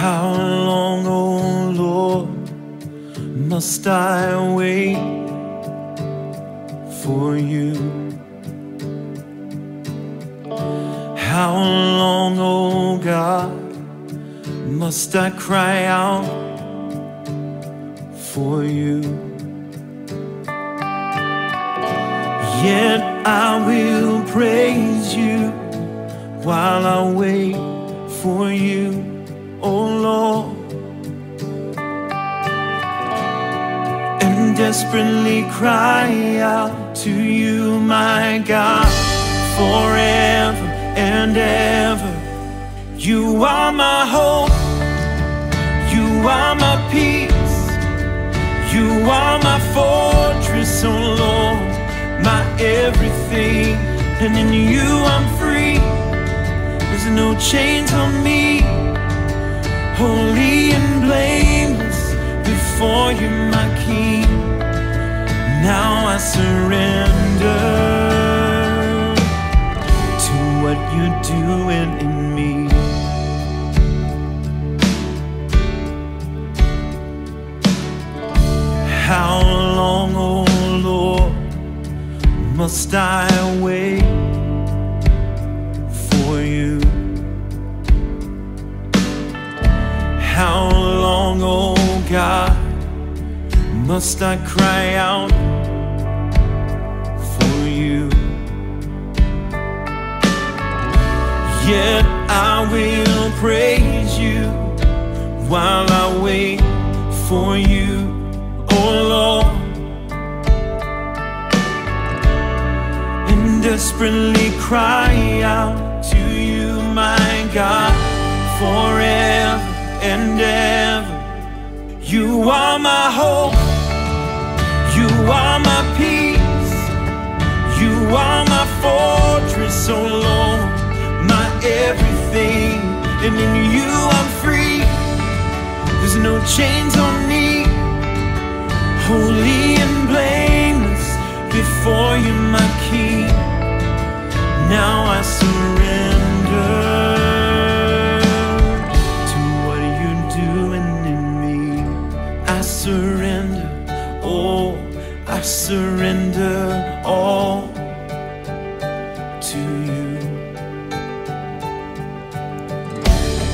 How long, oh Lord, must I wait for you? How long, oh God, must I cry out for you? Yet I will praise you while I wait for you, oh Lord. And desperately cry out to you, my God, forever and ever. You are my hope, you are my peace, you are my fortress, oh Lord, my everything. And in you I'm free, there's no chains on me, holy and blameless before you, my King. Now I surrender to what you're doing in me. How long, oh Lord, must I wait must I cry out for you? Yet I will praise you while I wait for you, oh Lord. And desperately cry out to you, my God, forever and ever. You are my hope, are my peace, you are my fortress, oh Lord, my everything. And in you I'm free, there's no chains on me, holy and blameless before you, my King. Now I surrender to what you're doing in me. I surrender, I surrender all to you.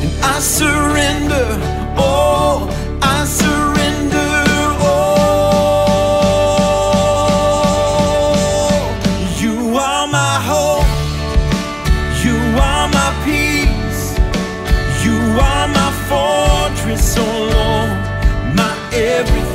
And I surrender, all, I surrender, all. You are my hope, you are my peace, you are my fortress, oh Lord, my everything.